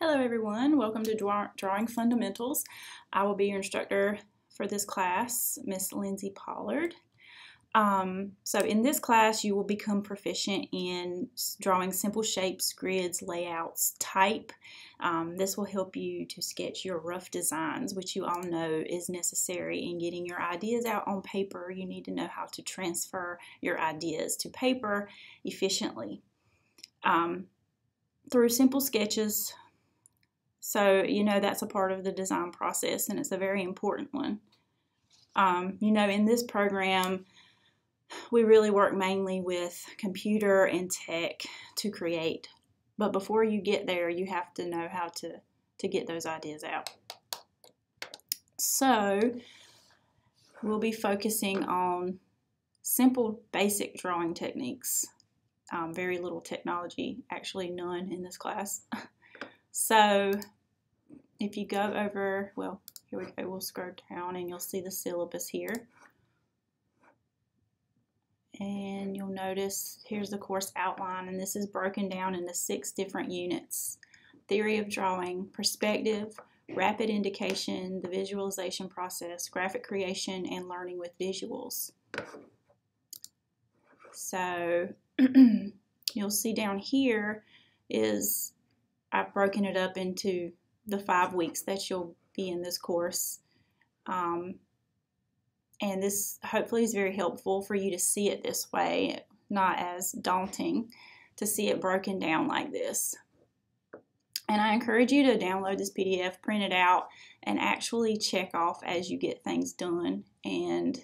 Hello everyone, welcome to Draw Drawing Fundamentals. I will be your instructor for this class, Miss Lindsay Pollard. Um, so in this class you will become proficient in drawing simple shapes, grids, layouts, type. Um, this will help you to sketch your rough designs, which you all know is necessary in getting your ideas out on paper. You need to know how to transfer your ideas to paper efficiently. Um, through simple sketches, so, you know, that's a part of the design process and it's a very important one. Um, you know, in this program, we really work mainly with computer and tech to create. But before you get there, you have to know how to, to get those ideas out. So, we'll be focusing on simple basic drawing techniques. Um, very little technology, actually none in this class. so if you go over, well, here we go, we'll scroll down and you'll see the syllabus here. And you'll notice here's the course outline, and this is broken down into six different units. Theory of drawing, perspective, rapid indication, the visualization process, graphic creation, and learning with visuals. So you'll see down here is I've broken it up into the five weeks that you'll be in this course. Um, and this hopefully is very helpful for you to see it this way, not as daunting to see it broken down like this. And I encourage you to download this PDF, print it out, and actually check off as you get things done. And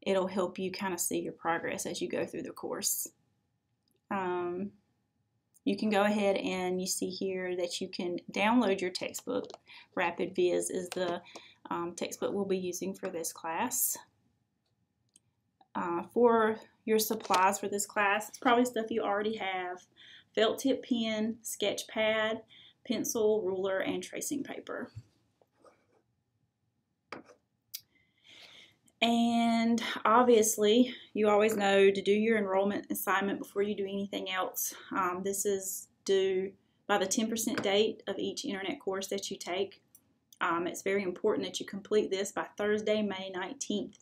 it'll help you kind of see your progress as you go through the course. Um, you can go ahead and you see here that you can download your textbook. Rapid Viz is the um, textbook we'll be using for this class. Uh, for your supplies for this class, it's probably stuff you already have. Felt tip pen, sketch pad, pencil, ruler, and tracing paper. And obviously, you always know to do your enrollment assignment before you do anything else. Um, this is due by the 10% date of each internet course that you take. Um, it's very important that you complete this by Thursday, May 19th.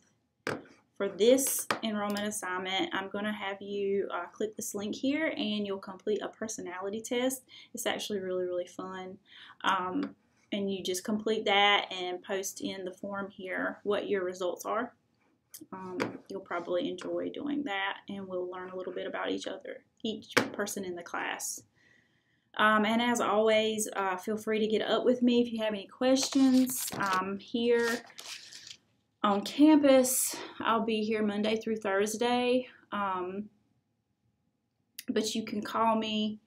For this enrollment assignment, I'm going to have you uh, click this link here and you'll complete a personality test. It's actually really, really fun. Um, and you just complete that and post in the form here what your results are. Um, you'll probably enjoy doing that and we'll learn a little bit about each other, each person in the class. Um, and as always, uh, feel free to get up with me if you have any questions. Um, here on campus, I'll be here Monday through Thursday. Um, but you can call me,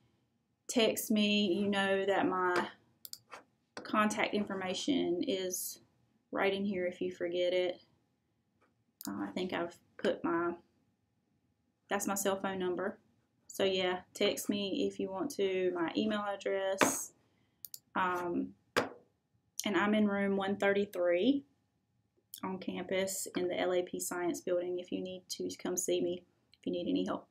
text me. You know that my contact information is right in here if you forget it. Uh, I think I've put my, that's my cell phone number. So yeah, text me if you want to, my email address. Um, and I'm in room 133 on campus in the LAP Science Building if you need to come see me, if you need any help.